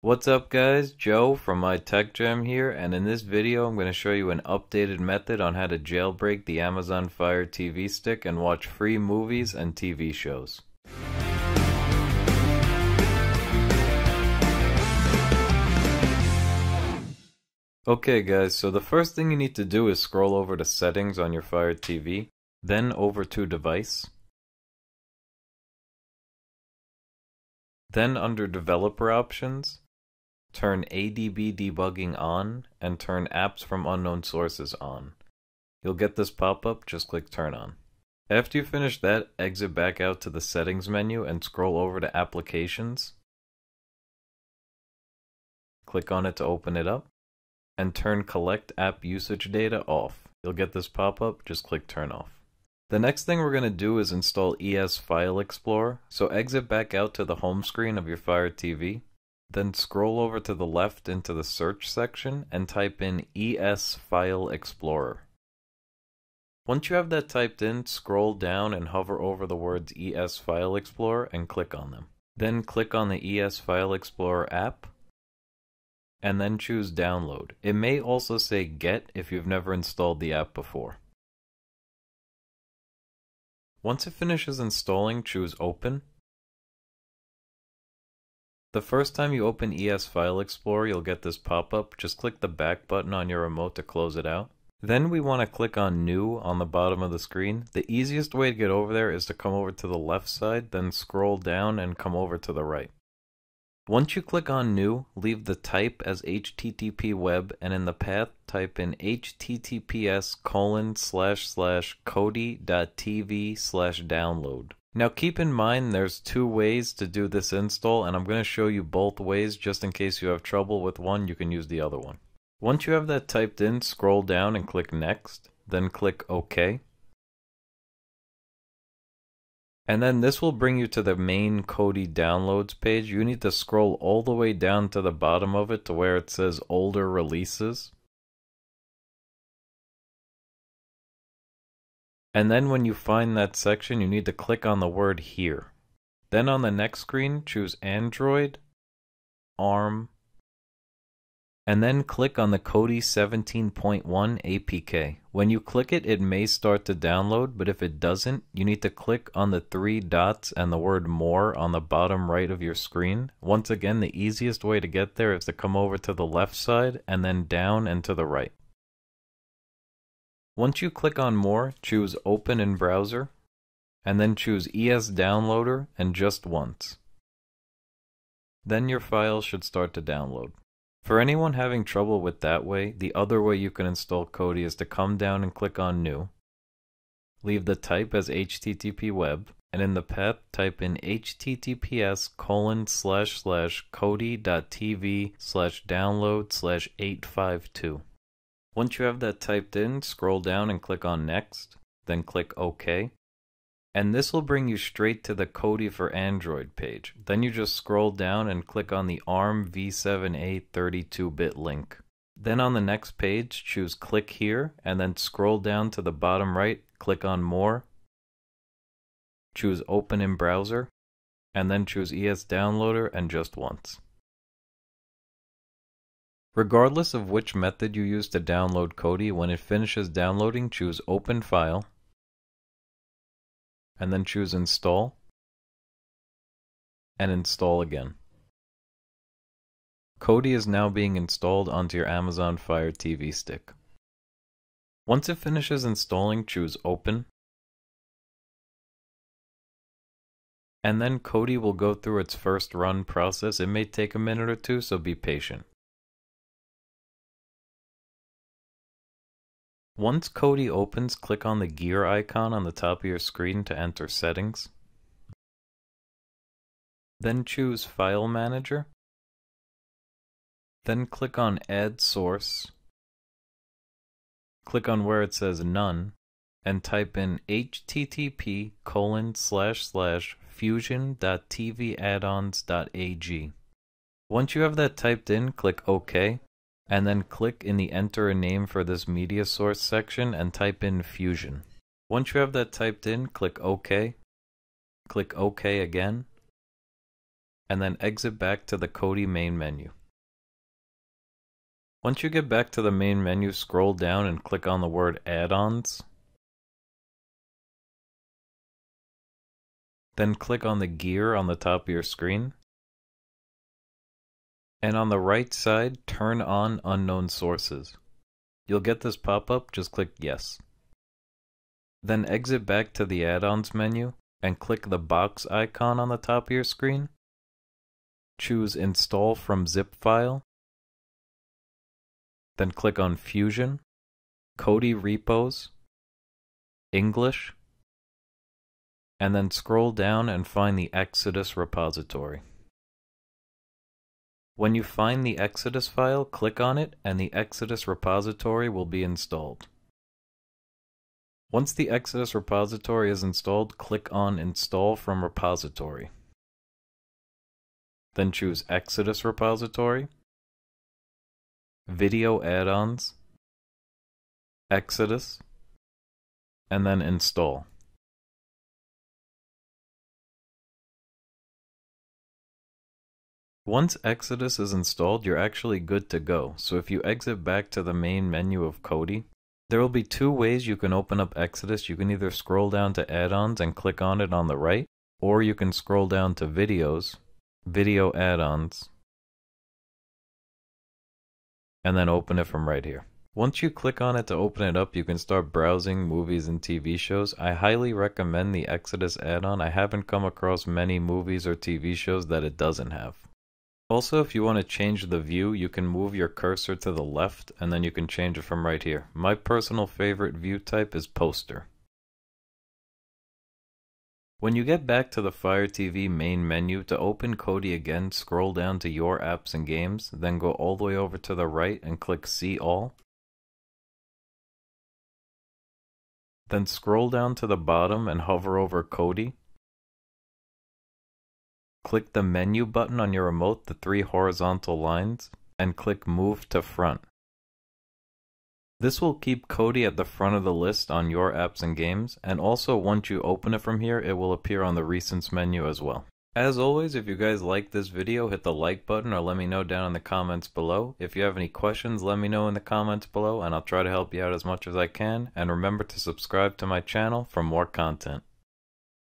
What's up guys, Joe from MyTechJam here, and in this video I'm going to show you an updated method on how to jailbreak the Amazon Fire TV Stick and watch free movies and TV shows. Okay guys, so the first thing you need to do is scroll over to settings on your Fire TV, then over to device, then under developer options, turn ADB debugging on, and turn apps from unknown sources on. You'll get this pop-up, just click turn on. After you finish that, exit back out to the settings menu and scroll over to applications. Click on it to open it up, and turn collect app usage data off. You'll get this pop-up, just click turn off. The next thing we're going to do is install ES File Explorer, so exit back out to the home screen of your Fire TV, then scroll over to the left into the search section and type in ES File Explorer. Once you have that typed in, scroll down and hover over the words ES File Explorer and click on them. Then click on the ES File Explorer app and then choose download. It may also say get if you've never installed the app before. Once it finishes installing, choose open the first time you open ES File Explorer, you'll get this pop-up. Just click the back button on your remote to close it out. Then we want to click on New on the bottom of the screen. The easiest way to get over there is to come over to the left side, then scroll down and come over to the right. Once you click on New, leave the type as HTTP web and in the path type in https colon slash slash kodi.tv slash download. Now keep in mind there's two ways to do this install and I'm going to show you both ways just in case you have trouble with one you can use the other one. Once you have that typed in scroll down and click next then click OK. And then this will bring you to the main Kodi downloads page. You need to scroll all the way down to the bottom of it to where it says older releases. And then when you find that section, you need to click on the word here. Then on the next screen, choose Android, ARM, and then click on the Kodi 17.1 APK. When you click it, it may start to download, but if it doesn't, you need to click on the three dots and the word more on the bottom right of your screen. Once again, the easiest way to get there is to come over to the left side and then down and to the right. Once you click on More, choose Open in Browser, and then choose ES Downloader and just once. Then your file should start to download. For anyone having trouble with that way, the other way you can install Kodi is to come down and click on New, leave the type as HTTP web, and in the path type in https colon slash slash kodi.tv slash download slash 852. Once you have that typed in, scroll down and click on Next, then click OK. And this will bring you straight to the Kodi for Android page. Then you just scroll down and click on the ARM v7a 32-bit link. Then on the next page, choose click here and then scroll down to the bottom right, click on more, choose open in browser, and then choose ES Downloader and just once. Regardless of which method you use to download Kodi, when it finishes downloading, choose Open File, and then choose Install, and install again. Kodi is now being installed onto your Amazon Fire TV stick. Once it finishes installing, choose Open, and then Kodi will go through its first run process. It may take a minute or two, so be patient. Once Kodi opens, click on the gear icon on the top of your screen to enter settings. Then choose File Manager. Then click on Add Source. Click on where it says None and type in http colon slash slash fusion.tvaddons.ag. Once you have that typed in, click OK and then click in the enter a name for this media source section and type in Fusion. Once you have that typed in, click OK, click OK again, and then exit back to the Kodi main menu. Once you get back to the main menu, scroll down and click on the word Add-ons. Then click on the gear on the top of your screen. And on the right side, turn on unknown sources. You'll get this pop-up, just click Yes. Then exit back to the add-ons menu and click the box icon on the top of your screen. Choose Install from zip file. Then click on Fusion, Kodi Repos, English, and then scroll down and find the Exodus repository. When you find the Exodus file, click on it and the Exodus repository will be installed. Once the Exodus repository is installed, click on Install from Repository. Then choose Exodus repository, Video add-ons, Exodus, and then Install. Once Exodus is installed, you're actually good to go. So if you exit back to the main menu of Kodi, there will be two ways you can open up Exodus. You can either scroll down to add-ons and click on it on the right, or you can scroll down to videos, video add-ons, and then open it from right here. Once you click on it to open it up, you can start browsing movies and TV shows. I highly recommend the Exodus add-on. I haven't come across many movies or TV shows that it doesn't have. Also, if you want to change the view, you can move your cursor to the left and then you can change it from right here. My personal favorite view type is poster. When you get back to the Fire TV main menu, to open Kodi again, scroll down to Your Apps and Games, then go all the way over to the right and click See All. Then scroll down to the bottom and hover over Kodi. Click the menu button on your remote, the three horizontal lines, and click Move to Front. This will keep Kodi at the front of the list on your apps and games, and also once you open it from here, it will appear on the Recents menu as well. As always, if you guys like this video, hit the like button or let me know down in the comments below. If you have any questions, let me know in the comments below, and I'll try to help you out as much as I can. And remember to subscribe to my channel for more content.